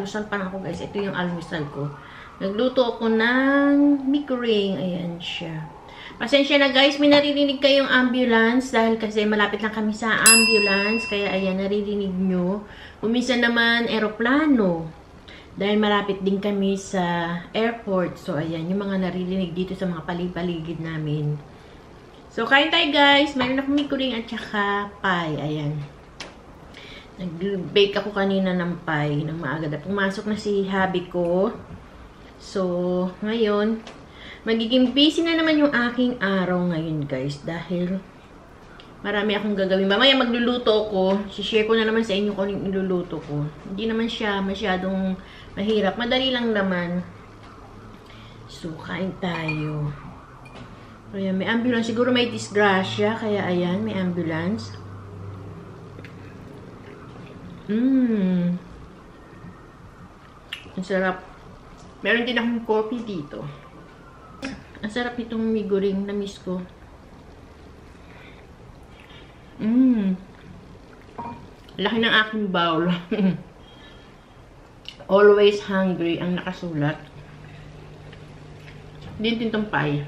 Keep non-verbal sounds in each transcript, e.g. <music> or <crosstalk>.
Mag-almusal pa ako guys. Ito yung almusal ko. Nagluto ako ng mikuring. Ayan siya. Pasensya na guys, may naririnig kayong ambulance dahil kasi malapit lang kami sa ambulance. Kaya ayan, naririnig nyo. Kuminsan naman, eroplano. Dahil malapit din kami sa airport. So ayan, yung mga naririnig dito sa mga palig-paligid namin. So kain tayo guys. Mayroon akong mikuring at saka pie. Ayan. Nag-bake ako kanina ng pie ng maaga. Pumasok na si hubby ko. So, ngayon, magiging busy na naman yung aking araw ngayon, guys. Dahil, marami akong gagawin. Mamaya magluluto ako. Share ko na naman sa inyo kung anong iluluto ko. Hindi naman siya masyadong mahirap. Madali lang naman. So, kain tayo. Ayan, may ambulance. Siguro may disgrasya. Kaya, ayan, may ambulance. Mmm. Ang sarap. Meron din akong coffee dito. Ang sarap nitong miguring na miss ko. Mmm. Laki ng aking bowl. <laughs> Always hungry ang nakasulat. Din din tong pie.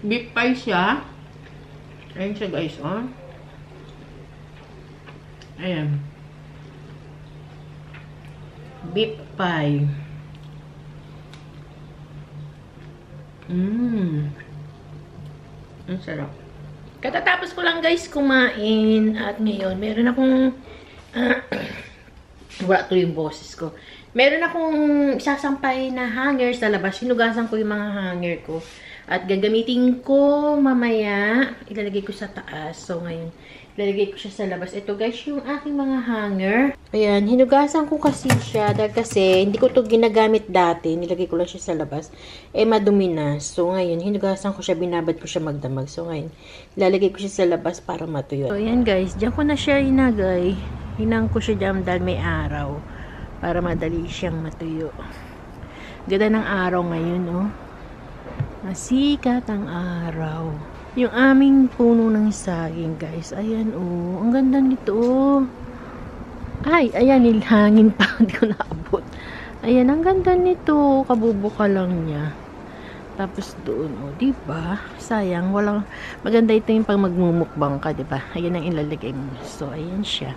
Beef pie siya. Ayun siya guys, oh. Ayan. Beef pie. Mmm. Ang sarap. Katatapos ko lang guys kumain at ngayon meron akong uh, <clears throat> wala to yung boses ko. Meron akong sasampay na hanger sa labas. Sinugasan ko yung mga hanger ko. At gagamitin ko mamaya. Ilalagay ko sa taas. So ngayon, ilalagay ko siya sa labas. Ito guys, yung aking mga hanger. Ayan, hinugasan ko kasi siya. Dahil kasi, hindi ko to ginagamit dati. Nilagay ko lang siya sa labas. Eh, madumi na. So ngayon, hinugasan ko siya. Binabad ko siya magdamag. So ngayon, ilalagay ko siya sa labas para matuyo. So ayan guys, diyan ko na siya inagay. Hinang ko siya dyan dahil may araw. Para madali siyang matuyo. Ganda ng araw ngayon, oh. Masikat ang araw. Yung aming puno ng saging, guys. Ayan, oh. Ang ganda nito, oh. Ay, ayan, nilhangin pa. <laughs> Hindi ko naabot. Ayan, ang ganda nito. Kabubuka lang niya. Tapos doon, oh, di ba? Sayang, walang maganda ito yung pang magmumukbang ka, di ba? Ayan ang ilalagay mo. So, ayan siya.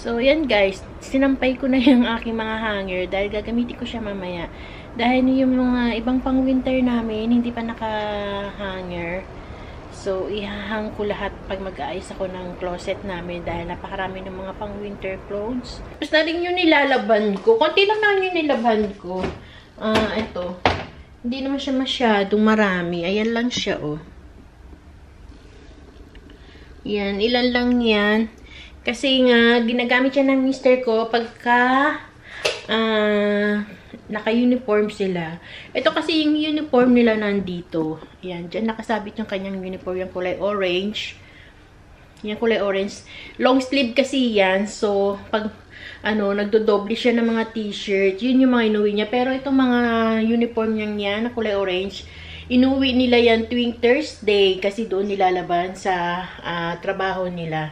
So, yan guys. Sinampay ko na <laughs> yung aking mga hanger dahil gagamitin ko siya mamaya. Dahil yung mga ibang pang winter namin, hindi pa naka-hanger. So, ihahang ko lahat pag mag-aayos ako ng closet namin dahil napakarami ng mga pang winter clothes. Tapos na rin yung nilalaban ko. Konti lang naman yung nilaban ko. Ah, uh, ito. Hindi naman siya masyadong marami. Ayan lang siya, oh. Yan, ilan lang yan. Kasi nga, ginagamit siya ng mister ko pagka uh, naka-uniform sila. Ito kasi yung uniform nila nandito. Yan, dyan nakasabit yung kanyang uniform, yung kulay orange. Yung kulay orange. Long sleeve kasi yan. So, pag ano, nagdodoble siya ng mga t-shirt, yun yung mga inuwi niya. Pero itong mga uniform niya yan, na kulay orange, inuwi nila yan tuwing Thursday kasi doon nilalaban sa uh, trabaho nila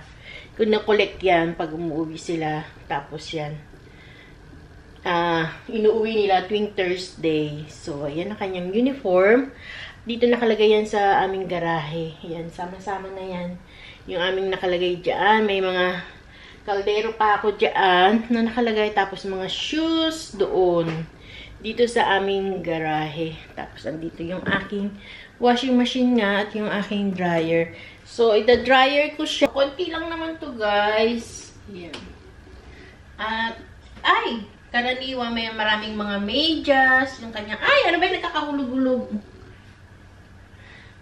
kung na-collect yan pag umuwi sila. Tapos yan. Uh, inuuwi nila tuwing Thursday. So, ayan ang kanyang uniform. Dito nakalagay yan sa aming garahe. Yan, sama-sama na yan. Yung aming nakalagay dyan. May mga kaldero pa ako dyan na nakalagay. Tapos mga shoes doon. Dito sa aming garahe. Tapos andito yung aking washing machine nga at yung aking dryer. So, ita-dryer ko siya. Konti lang naman to guys. Yan. At, ay! Karaniwa may maraming mga medyas. Yung kanyang, ay! Ano ba yung nakakahulog-hulog?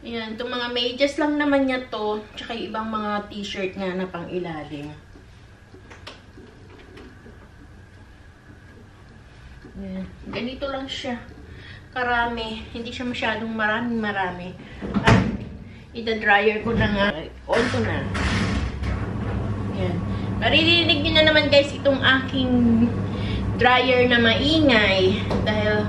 Yan. Itong mga medyas lang naman niya to. Tsaka yung ibang mga t-shirt nga na pang ilalim. Yan. Ganito lang siya. Karami. Hindi siya masyadong marami-marami. At, ida-dryer ko na nga. On ko na. Maririnig nyo na naman guys itong aking dryer na maingay. Dahil,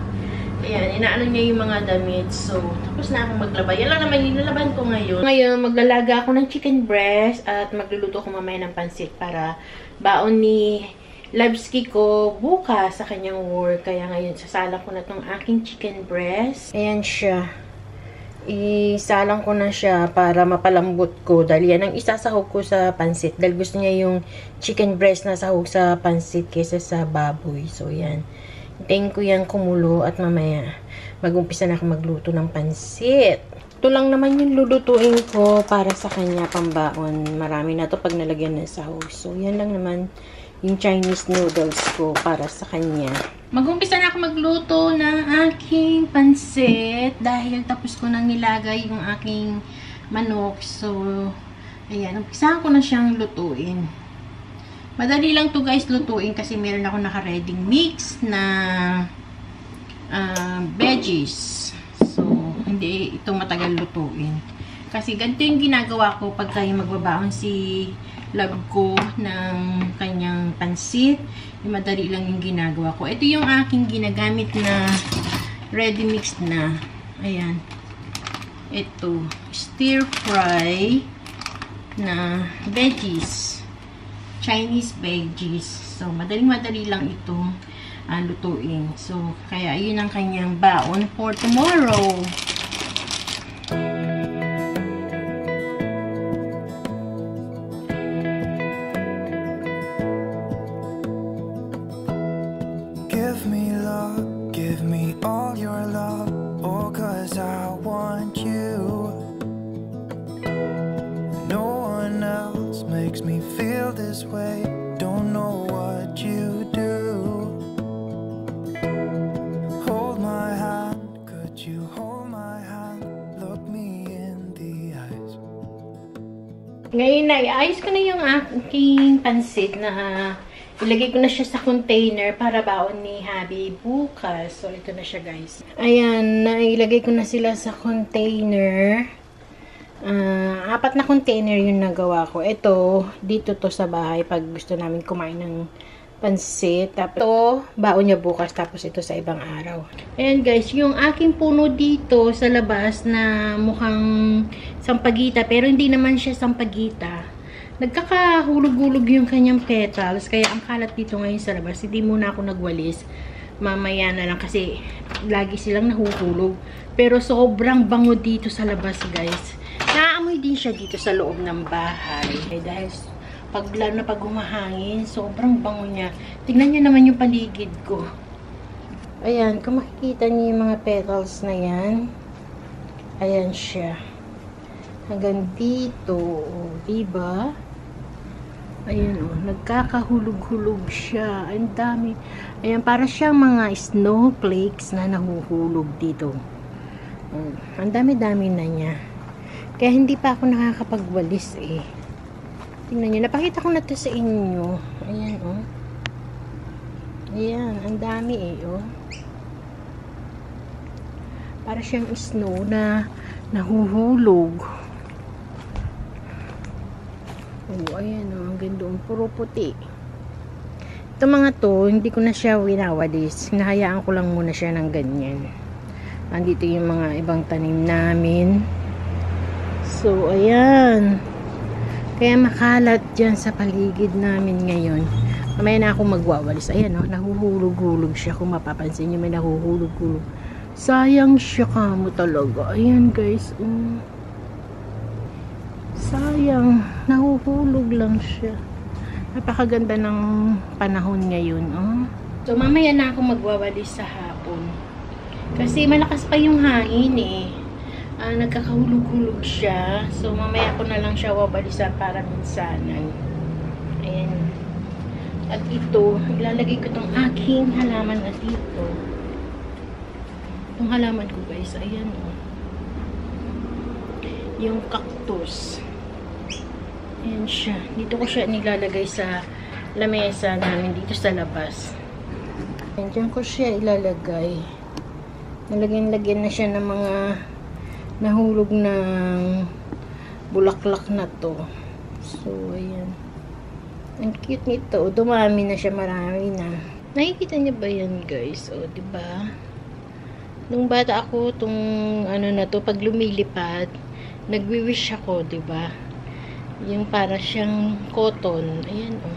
ayan, inaano niya yung mga damit. So, tapos na akong maglaba. Yan lang naman yung nalaban ko ngayon. Ngayon, maglalaga ako ng chicken breast at magluluto ko mamaya ng pansit para baon ni Labski ko bukas sa kanyang work. Kaya ngayon, sasalang ko na tong aking chicken breast. Ayan siya isalang ko na siya para mapalambot ko. Dahil yan ang isasahog ko sa pansit. Dahil gusto niya yung chicken breast na sahog sa pansit kaysa sa baboy. So yan. Hintayin ko yan kumulo at mamaya magumpisa na ako magluto ng pansit. Ito lang naman yung lulutuin ko para sa kanya pambaon. Marami na to pag nalagyan ng sahog. So yan lang naman yung Chinese noodles ko para sa kanya. Mag-umpisa na ako magluto ng aking pansit dahil tapos ko nang nilagay yung aking manok. So, ayan, umpisahan ko na siyang lutuin. Madali lang to guys lutuin kasi meron ako naka-ready mix na uh, veggies. So, hindi ito matagal lutuin. Kasi ganito yung ginagawa ko pagka magbabaon si love ko ng kanyang pansit. Madali lang yung ginagawa ko. Ito yung aking ginagamit na ready mix na. Ayan. Ito. Stir fry na veggies. Chinese veggies. So, madaling-madali lang ito uh, lutuin. So, kaya yun ang kanyang baon for tomorrow. Na ilagay ko na siya sa container para baon ni Habi bukas. So, ito na siya guys. Ayan, nailagay ko na sila sa container. Ah, apat na container yung nagawa ko. Ito, dito to sa bahay pag gusto namin kumain ng pansit. Tapos, ito, baon niya bukas. Tapos, ito sa ibang araw. Ayan guys, yung aking puno dito sa labas na mukhang sampagita. Pero hindi naman siya sampagita. Nagkakahulog-hulog yung kanyang petals. Kaya ang kalat dito ngayon sa labas. Hindi muna ako nagwalis. Mamaya na lang kasi lagi silang nahuhulog. Pero sobrang bango dito sa labas guys. Naamoy din siya dito sa loob ng bahay. Eh, dahil pag lalo na pag humahangin, sobrang bango niya. Tingnan niyo naman yung paligid ko. Ayan, kung makikita niyo yung mga petals na yan, ayan siya. Hanggang dito, oh, diba? Ayan oh, nagkakahulog-hulog siya. Ang dami. Ayan, para siyang mga snowflakes na nahuhulog dito. Oh, ang dami-dami na niya. Kaya hindi pa ako nakakapagwalis eh. Tingnan niyo, napakita ko na to sa inyo. Ayan. Oh. Ayan, ang dami eh. Oh. Para siyang snow na nahuhulog. Oh, ayan o. Ang ganda. Puro puti. Ito mga to, hindi ko na siya winawalis. Hinahayaan ko lang muna siya ng ganyan. Andito yung mga ibang tanim namin. So, ayan. Kaya makalat dyan sa paligid namin ngayon. Mamaya na ako magwawalis. Ayan o, nahuhulog-hulog siya. Kung mapapansin nyo, may nahuhulog-hulog. Sayang siya kamo talaga. Ayan guys. Um, sayang. Nahuhulog lang siya. Napakaganda ng panahon ngayon. Oh. So, mamaya na ako magwawalis sa hapon. Kasi malakas pa yung hangin eh. Uh, nagkakahulog-hulog siya. So, mamaya ko na lang siya wawalisan para minsanan. Ayan. At ito, ilalagay ko tong aking halaman na dito. Itong halaman ko guys, ayan. Oh. Yung cactus. Ayan siya. Dito ko siya nilalagay sa lamesa namin dito sa labas. Ayan, dyan ko siya ilalagay. Nalagyan-lagyan na siya ng mga nahulog ng bulaklak na to. So, ayan. Ang cute nito. Dumami na siya. Marami na. Nakikita niyo ba yan, guys? O, ba? Nung bata ako, tong ano na to, pag lumilipad, nagwi-wish ako, ba? Yung para siyang cotton. Ayan, o.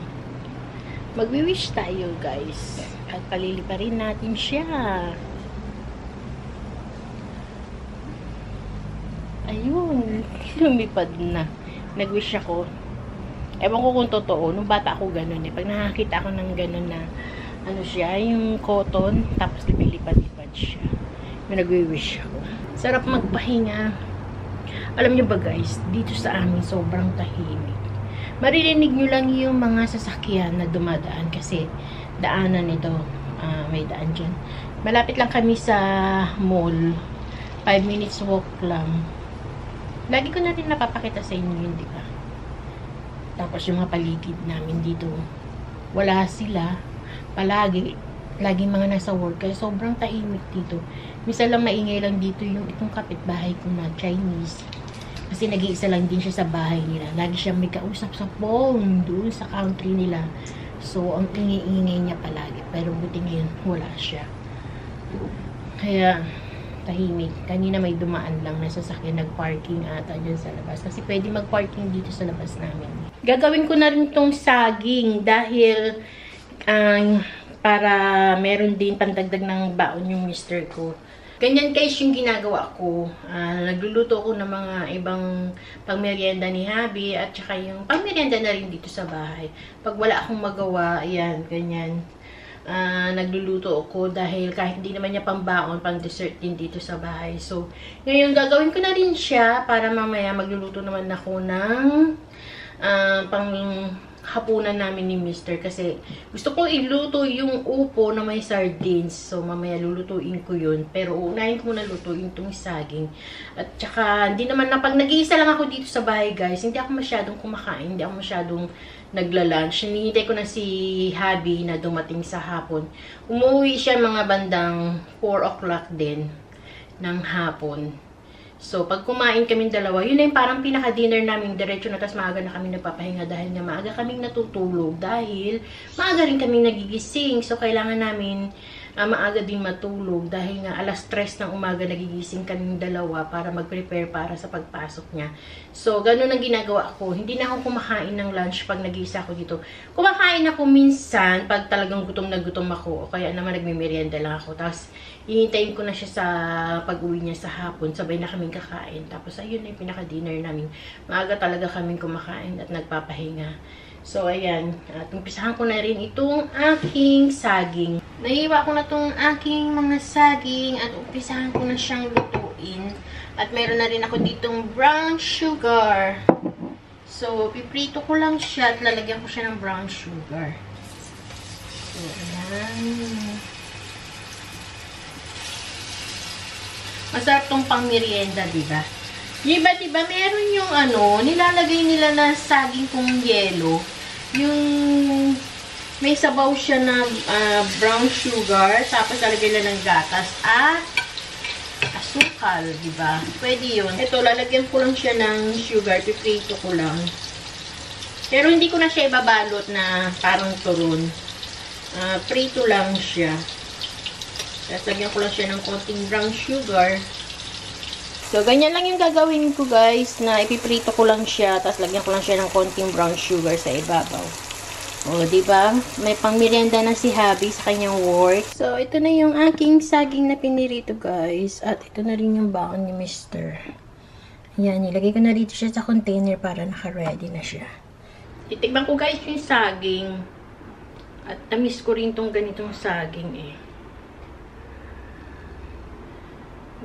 Magwi-wish tayo, guys. At paliliparin natin siya. Ayun. <laughs> Lumipad na. Nag-wish ako. Ewan ko kung totoo. Nung bata ako ganun eh. Pag nakakita ako ng ganun na ano siya, yung cotton, tapos lumilipad-lipad siya. May nagwi-wish ako. Sarap magpahinga. Alam niyo ba guys, dito sa amin sobrang tahimik. Maririnig niyo lang yung mga sasakyan na dumadaan kasi daanan nito. ah, may daan dyan. Malapit lang kami sa mall. 5 minutes walk lang. Lagi ko na rin napapakita sa inyo yun, di ba? Tapos yung mga paligid namin dito, wala sila. Palagi, lagi mga nasa work. Kaya sobrang tahimik dito. Misa lang maingay lang dito yung itong kapitbahay ko na Chinese. Kasi nag-iisa lang din siya sa bahay nila. Lagi siya may kausap sa phone doon sa country nila. So, ang ingay-ingay niya palagi. Pero buti ngayon, wala siya. Kaya, tahimik. Kanina may dumaan lang na sasakyan nag-parking ata dyan sa labas. Kasi pwede mag-parking dito sa labas namin. Gagawin ko na rin tong saging dahil ang para meron din pandagdag ng baon yung mister ko. Ganyan guys yung ginagawa ko. Ah, nagluluto ako ng mga ibang pangmeryenda ni Habi at saka yung pangmeryenda na rin dito sa bahay. Pag wala akong magawa, ayan, ganyan. Ah, nagluluto ako dahil kahit hindi naman niya pambaon, pang dessert din dito sa bahay. So, ngayon gagawin ko na rin siya para mamaya magluluto naman ako ng ah, pang hapunan namin ni Mister kasi gusto ko iluto yung upo na may sardines. So, mamaya lulutuin ko yun. Pero, unahin ko muna lutuin itong saging. At saka, hindi naman na pag nag-iisa lang ako dito sa bahay, guys, hindi ako masyadong kumakain. Hindi ako masyadong nagla-lunch. Hinihintay ko na si Habi na dumating sa hapon. Umuwi siya mga bandang 4 o'clock din ng hapon. So, pag kumain kami dalawa, yun na yung parang pinaka-dinner namin diretso na, tapos maaga na kami nagpapahinga dahil nga maaga kaming natutulog dahil maaga rin kaming nagigising. So, kailangan namin ah, maaga din matulog dahil nga alas 3 ng umaga nagigising kaming dalawa para mag-prepare para sa pagpasok niya. So, ganun ang ginagawa ko. Hindi na ako kumakain ng lunch pag nag-iisa ako dito. Kumakain ako minsan pag talagang gutom na gutom ako o kaya naman nagme-merienda lang ako. Tapos, hihintayin ko na siya sa pag-uwi niya sa hapon. Sabay na kaming kakain. Tapos, ayun na yung pinaka-dinner namin. Maaga talaga kaming kumakain at nagpapahinga. So, ayan. At umpisahan ko na rin itong aking saging. Naiwa ko na itong aking mga saging at umpisahan ko na siyang lutuin. At meron na rin ako ditong brown sugar. So, piprito ko lang siya at lalagyan ko siya ng brown sugar. So, ayan. Masarap tong pang merienda, di ba? Yung iba, di ba, meron yung ano, nilalagay nila na saging kong yelo. Yung may sabaw siya na ah, brown sugar, tapos lalagay nila ng gatas at asukal, di ba? Pwede yun. Ito, lalagyan ko lang siya ng sugar, piprito ko lang. Pero hindi ko na siya ibabalot na parang turon. Ah, prito lang siya. Tapos lagyan ko lang siya ng konting brown sugar. So, ganyan lang yung gagawin ko, guys, na ipiprito ko lang siya, tapos lagyan ko lang siya ng konting brown sugar sa ibabaw. O, di ba? May pangmerienda na si Habi sa kanyang work. So, ito na yung aking saging na pinirito, guys. At ito na rin yung baon ni Mr. Yan, ilagay ko na dito siya sa container para naka-ready na siya. Titignan ko, guys, yung saging. At namiss ko rin tong ganitong saging, eh.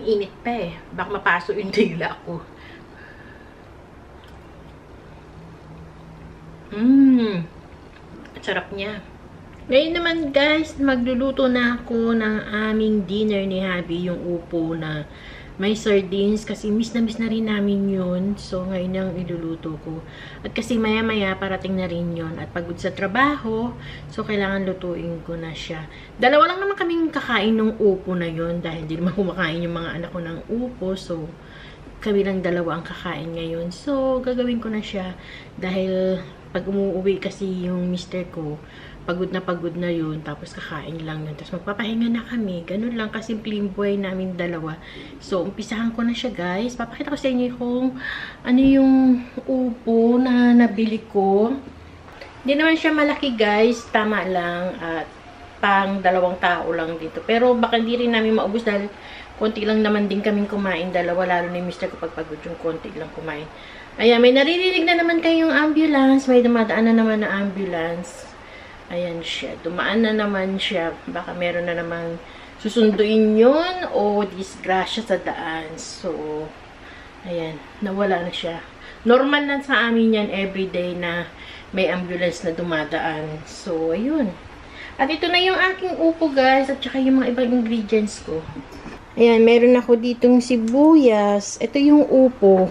Init pa eh. Baka mapasok yung dila ko. Mmm. Sarap niya. Ngayon naman guys, magluluto na ako ng aming dinner ni Habi, yung upo na may sardines kasi miss na miss na rin namin yun. So, ngayon ang iluluto ko. At kasi maya-maya parating na rin yun. At pagod sa trabaho, so kailangan lutuin ko na siya. Dalawa lang naman kaming kakain ng upo na yun dahil hindi naman <laughs> kumakain yung mga anak ko ng upo. So, kami lang dalawa ang kakain ngayon. So, gagawin ko na siya dahil pag umuwi kasi yung mister ko, pagod na pagod na yun, tapos kakain lang yun. Tapos magpapahinga na kami. Ganun lang kasimpleng buhay namin dalawa. So, umpisahan ko na siya guys. Papakita ko sa inyo kung ano yung upo na nabili ko. Hindi naman siya malaki guys. Tama lang. At pang dalawang tao lang dito. Pero baka hindi rin namin maubos dahil konti lang naman din kaming kumain. Dalawa lalo ni Mr. kapag pagod yung konti lang kumain. Ayan, may naririnig na naman kayong ambulance. May dumadaan na naman na ambulance. Ayan siya. Dumaan na naman siya. Baka meron na naman susunduin yun o disgrasya sa daan. So, ayan. Nawala na siya. Normal lang sa amin yan everyday na may ambulance na dumadaan. So, ayun. At ito na yung aking upo guys. At saka yung mga ibang ingredients ko. Ayan, meron ako ditong sibuyas. Ito yung upo.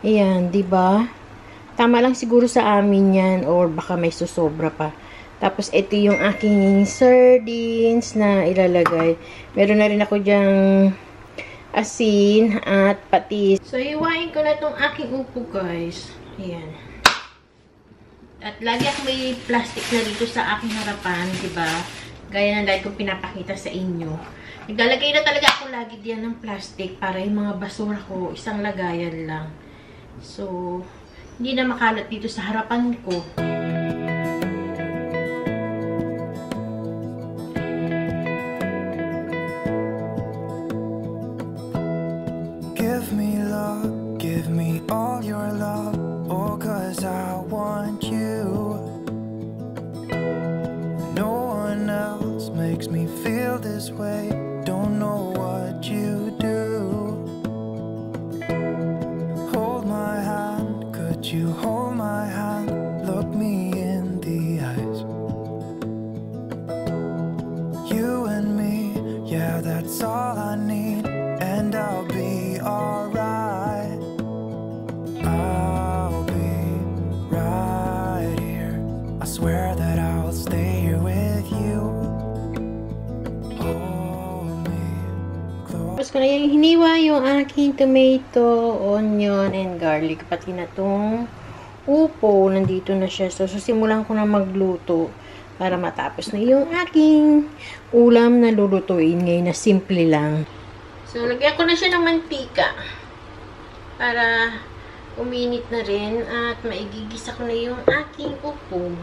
Ayan, 'di ba? Tama lang siguro sa amin 'yan or baka may susobra pa. Tapos ito yung aking sardines na ilalagay. Meron na rin ako diyang asin at patis. So, iwain ko na itong aking upo, guys. Ayan. At lagi ako may plastic na dito sa aking harapan, ba? Gaya ng lagi kong pinapakita sa inyo. Naglalagay na talaga ako lagi diyan ng plastic para yung mga basura ko, isang lagayan lang. So, hindi na makalat dito sa harapan ko. Give me love, give me all your love. Oh, cause I want you. No one else makes me feel this way. Don't know what you hiniwa yung aking tomato, onion, and garlic. Pati na tong upo. Nandito na siya. So, susimulan ko na magluto para matapos na yung aking ulam na lulutuin ngayon na simple lang. So, lagyan ko na siya ng mantika para uminit na rin at maigigisa ko na yung aking upo.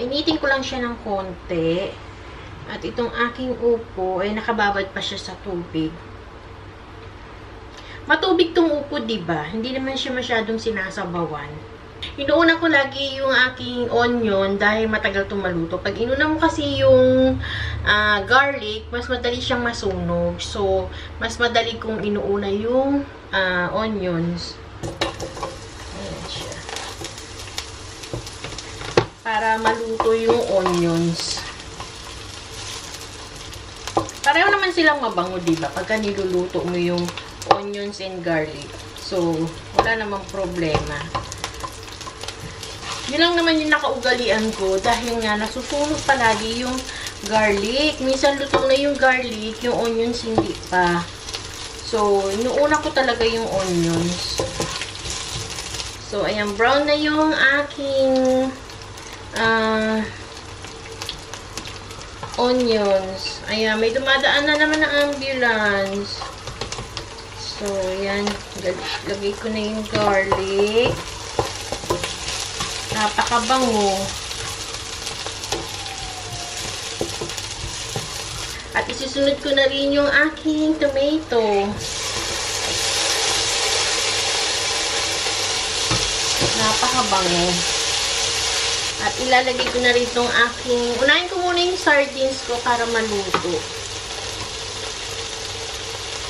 Initin ko lang siya ng konti. At itong aking upo ay nakababad pa siya sa tubig. Matubig tong upo, 'di ba? Hindi naman siya masyadong sinasabawan. Inuuna ko lagi yung aking onion dahil matagal itong maluto. Pag inuna mo kasi yung ah, garlic, mas madali siyang masunog. So, mas madali kong inuuna yung ah, onions. Para maluto yung onions. Pareho naman silang mabango, diba? Pagka niluluto mo yung onions and garlic. So, wala namang problema. Yun lang naman yung nakaugalian ko dahil nga nasusunog palagi yung garlic. Minsan luto na yung garlic, yung onions hindi pa. So, inuuna ko talaga yung onions. So, ayan, brown na yung aking ah onions. Ayan, may dumadaan na naman ng ambulance. So, ayan, lagay ko na yung garlic. Napakabango. At isusunod ko na rin yung aking tomato. Napakabango. At ilalagay ko na rin itong aking... Unahin ko muna yung sardines ko para maluto.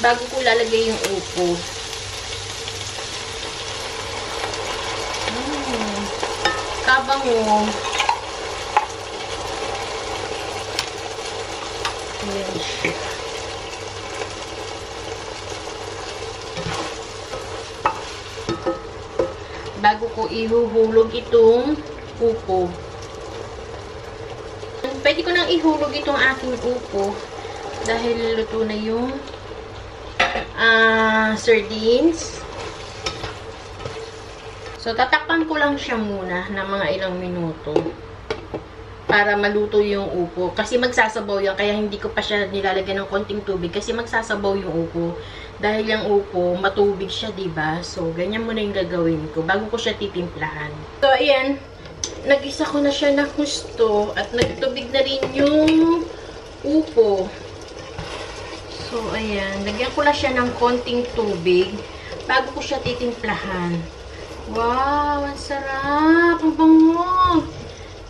Bago ko ilalagay yung upo. Mm. Kabango. Ayan. Bago ko ihuhulog itong upo. Pwede ko nang ihulog itong aking upo dahil luto na yung ah, sardines. So, tatakpan ko lang siya muna ng mga ilang minuto para maluto yung upo. Kasi magsasabaw yan, kaya hindi ko pa siya nilalagyan ng konting tubig kasi magsasabaw yung upo. Dahil yung upo, matubig siya, ba So, ganyan muna yung gagawin ko bago ko siya titimplahan. So, ayan. Nagisa ko na siya ng gusto at nagtubig na rin yung upo. So, ayan. Lagyan ko na siya ng konting tubig bago ko siya titimplahan. Wow, ang sarap. Ang bango.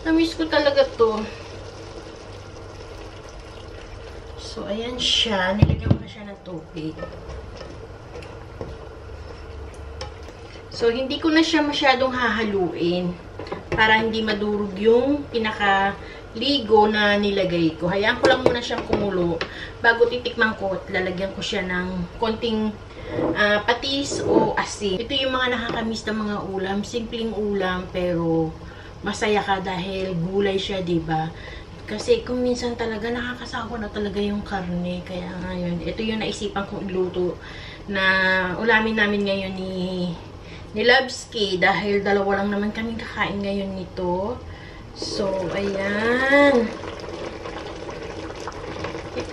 Namiss ko talaga to. So, ayan siya. Nilagyan ko na siya ng tubig. So, hindi ko na siya masyadong hahaluin para hindi madurog yung pinaka-ligo na nilagay ko. Hayaan ko lang muna siyang kumulo bago titikman ko at lalagyan ko siya ng konting ah, patis o asin. Ito yung mga nakakamiss na mga ulam. Simpleng ulam pero masaya ka dahil gulay siya, ba? Kasi kung minsan talaga nakakasawa na talaga yung karne. Kaya ngayon, ito yung naisipan kong iluto na ulamin namin ngayon ni ni Labski dahil dalawa lang naman kami kakain ngayon nito. So, ayan.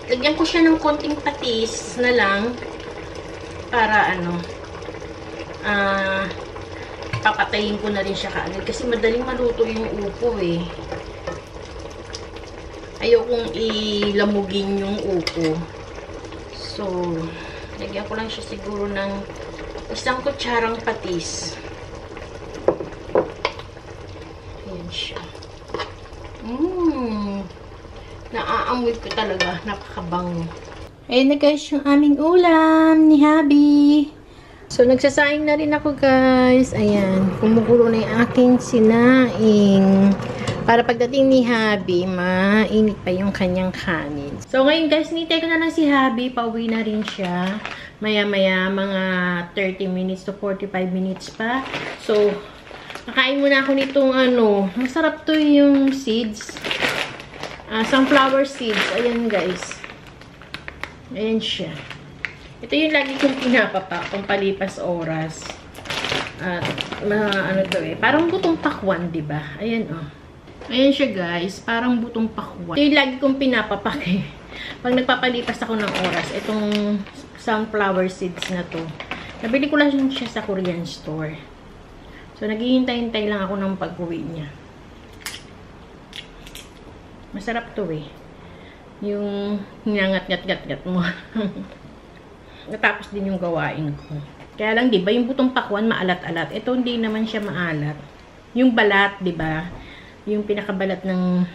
Lagyan ko siya ng konting patis na lang para ano ah papatayin ko na rin siya kaagad kasi madaling maluto yung upo eh. Ayokong ilamugin yung upo. So, lagyan ko lang siya siguro ng isang kutsarang patis. Ayan siya. Mmm. Naaamoy ko talaga. Napakabango. Ayan na guys, yung aming ulam ni Habi. So, nagsasaing na rin ako guys. Ayan. Kumukulo na yung aking sinaing. Para pagdating ni Habi, mainit pa yung kanyang kanin. So, ngayon guys, nitay ko na lang si Habi. Pauwi na rin siya. Maya-maya, mga 30 minutes to 45 minutes pa. So, kakain muna ako nitong ano. Masarap to yung seeds. Ah, sunflower seeds. Ayan guys. Ayan siya. Ito yung lagi kong pinapapa, pampalipas oras. At, mga ano to eh. Parang butong pakwan, ba? Ayan, oh. Ayan siya, guys. Parang butong pakwan. Ito yung lagi kong pinapapak eh. <laughs> Pag nagpapalipas ako ng oras, itong sunflower seeds na to. Nabili ko lang siya sa Korean store. So, naghihintay-hintay lang ako ng pag-uwi niya. Masarap to eh. Yung hinangat-ngat-ngat-ngat mo. <laughs> Natapos din yung gawain ko. Kaya lang, di ba, yung butong pakwan maalat-alat. Ito hindi naman siya maalat. Yung balat, di ba? Yung pinakabalat ng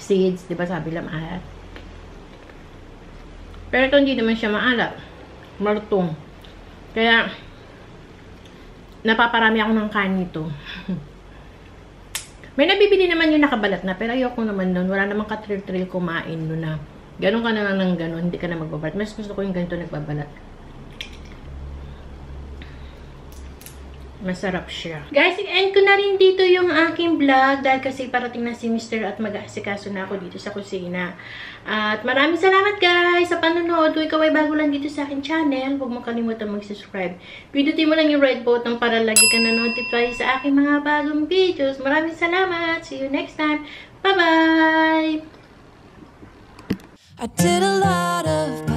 seeds, di ba, sabi lang maalat. Pero ito hindi naman siya maalat. Marutong. Kaya, napaparami ako ng kanin nito. <laughs> May nabibili naman yung nakabalat na, pero ayoko naman nun. Wala namang katril-tril kumain nun na. Ganon ka na lang ng ganon, hindi ka na magbabalat. Mas gusto ko yung ganito nagbabalat. Masarap siya. Guys, end ko na rin dito yung aking vlog dahil kasi parating na si Mr. at mag-aasikaso na ako dito sa kusina. At maraming salamat guys sa panonood. Kung ikaw ay bago lang dito sa akin channel, huwag mo kalimutan mag-subscribe. Pindutin mo lang yung red button para lagi ka na-notify sa aking mga bagong videos. Maraming salamat. See you next time. Bye-bye! I did a lot of